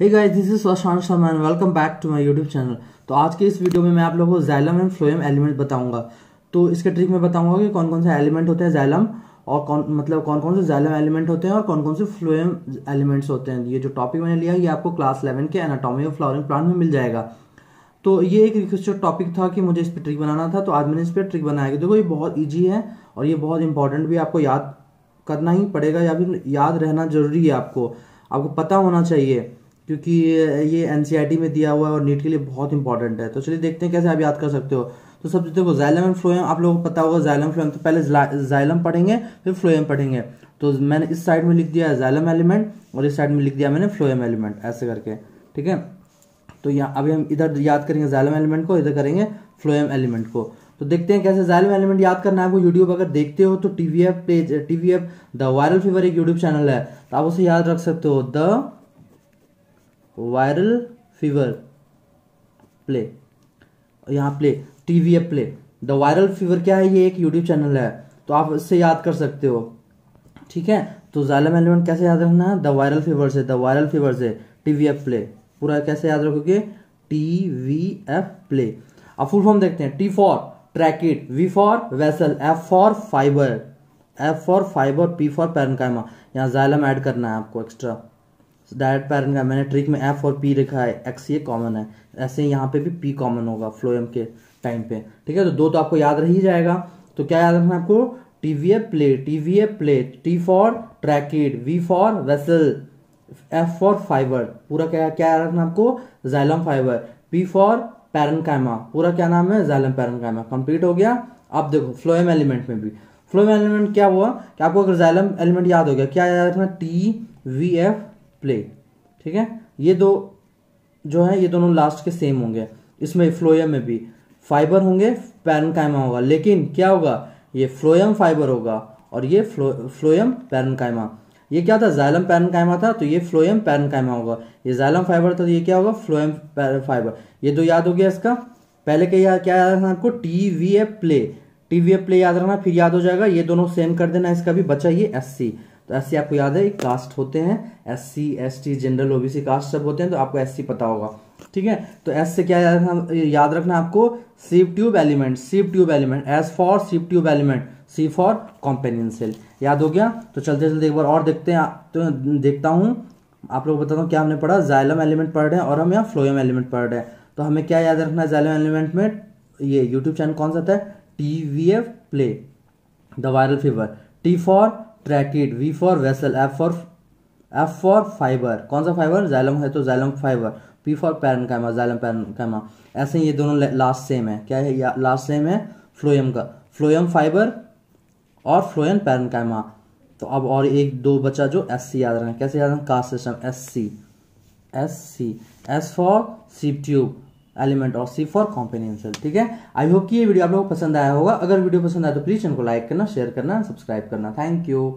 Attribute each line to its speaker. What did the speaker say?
Speaker 1: Hey guys this is Sushant Sharma and welcome back to my YouTube channel तो आज के इस video में मैं आप लोगों को जैलम एंड फ्लोएम एलिमेंट बताऊँगा। तो इसके ट्रिक में बताऊँगा कि कौन कौन से एलिमेंट होते हैं जैलम और कौन मतलब कौन कौन से जैलम एलिमेंट होते हैं और कौन कौन से फ्लोएम एलिमेंट्स होते हैं। ये जो टॉपिक मैंने लिया, ये आपको क्लास इलेवन के एनाटॉमी ऑफ़ फ्लावरिंग प्लांट में मिल जाएगा। तो ये एक रिक्वेस्टेड टॉपिक था कि मुझे इस पर ट्रिक बनाना था तो आज मैंने इस पर ट्रिक बनाया। देखो, ये बहुत ईजी है और ये बहुत इंपॉर्टेंट भी, आपको याद करना ही पड़ेगा या फिर याद रहना ज़रूरी है आपको। आपको पता होना चाहिए। क्योंकि ये एनसीईआरटी में दिया हुआ है और नीट के लिए बहुत इंपॉर्टेंट है। तो चलिए देखते हैं कैसे आप याद कर सकते हो। तो सबसे देखो जाइलम एंड फ्लोएम आप लोगों को पता होगा जाइलम फ्लोएम तो पहले जाइलम पढ़ेंगे, फिर फ्लोएम पढ़ेंगे। तो मैंने इस साइड में लिख दिया है जाइलम एलिमेंट और इस साइड में लिख दिया मैंने फ्लोएम एलिमेंट ऐसे करके। ठीक है? तो यहाँ, अभी हम इधर याद करेंगे जाइलम एलिमेंट को, इधर करेंगे फ्लोएम एलिमेंट को। तो देखते हैं कैसे जाइलम एलिमेंट याद करना है आपको। यूट्यूब अगर देखते हो तो TVF page TVF The Viral Fever एक यूट्यूब चैनल है। तो आप उसे याद रख सकते हो। द वायरल फीवर प्ले, यहाँ play TVF play. The Viral Fever क्या है? ये एक यूट्यूब चैनल है तो आप इससे याद कर सकते हो। ठीक है? तो जाइलम एलिमेंट कैसे याद रखना है? द वायरल फीवर से, द वायरल फीवर से टीवीएफ प्ले। पूरा कैसे याद रखोगे? T V F play. अब फुल फॉर्म देखते हैं। T for tracheid V for, vessel. F for, fibre. F for, fibre. P for, parenchyma. यहाँ जाइलम ऐड करना है आपको एक्स्ट्रा। डायरेक्ट पैरन का मैंने ट्रिक में एफ़ और पी लिखा है एक्स ये कॉमन है। ऐसे यहाँ पे भी पी कॉमन होगा फ्लोएम के टाइम पे। ठीक है? तो दो तो आपको याद रह ही जाएगा। तो क्या याद रखना आपको? TVA play A play T for tracheid V for vessel F for fibre पूरा क्या क्या याद रखना आपको? Xylem fibre P for parenchyma पूरा क्या नाम है? जाइलम पैरनकाइमा कंप्लीट हो गया। अब देखो फ्लोएम एलिमेंट में भी। फ्लोएम एलिमेंट क्या हुआ? कि आपको अगर जाइलम एलिमेंट याद हो गया, क्या याद रखना? टी वी एफ़ प्ले ठीक है? ये दो जो है, ये दोनों लास्ट के सेम होंगे। इसमें फ्लोयम में भी फाइबर होंगे पैरनकाइमा होगा। लेकिन क्या होगा? ये फ्लोयम फाइबर होगा और ये फ्लो फ्लोयम पैरनकाइमा ये क्या था? जाइलम पैरनकाइमा था तो ये फ्लोयम पैरनकाइमा होगा। ये जाइलम फाइबर था तो ये क्या होगा? फ्लोयम फाइबर ये दो याद हो गया इसका? पहले के क्या क्या याद रखना आपको? T V A play T V A play याद रखना, फिर याद हो जाएगा। ये दोनों सेम कर देना, इसका भी बचा ये एस सी तो एस आपको याद है कास्ट होते हैं S C S T general OBC caste सब होते हैं तो आपको एस पता होगा, ठीक है? तो एस से क्या याद रखना याद रखना आपको sieve tube element sieve tube element S for sieve tube element C for companion cell याद हो गया? तो चलते चलते एक बार और देखते हैं तो देखता हूँ, आप लोग बताता हूँ क्या हमने पढ़ा जाइलम एलिमेंट पढ़ रहे हैं और हम यहाँ फ्लोयम एलिमेंट पढ़ रहे हैं तो हमें क्या याद रखना है जाइलम एलिमेंट में? ये यूट्यूब चैनल कौन सा था? T V F play the viral fever T for tracheid V for vessel F for F for fibre कौन सा फाइबर जाइलम है तो xylem fibre P for paren parenchyma xylem parenchyma ऐसे ही ये दोनों लास्ट सेम है। क्या है? लास्ट सेम है फ्लोयम का। फ्लोयम फाइबर और फ्लोयम पैरनकाइमा तो अब और एक, दो बचा जो एस सी याद रखना कैसे याद रखना caste system S C S C S for sieve tube element of C for companion ठीक है? आई होप कि ये वीडियो आप लोगों को पसंद आया होगा। अगर वीडियो पसंद आया तो प्लीज़ चैनल को लाइक करना शेयर करना सब्सक्राइब करना। Thank you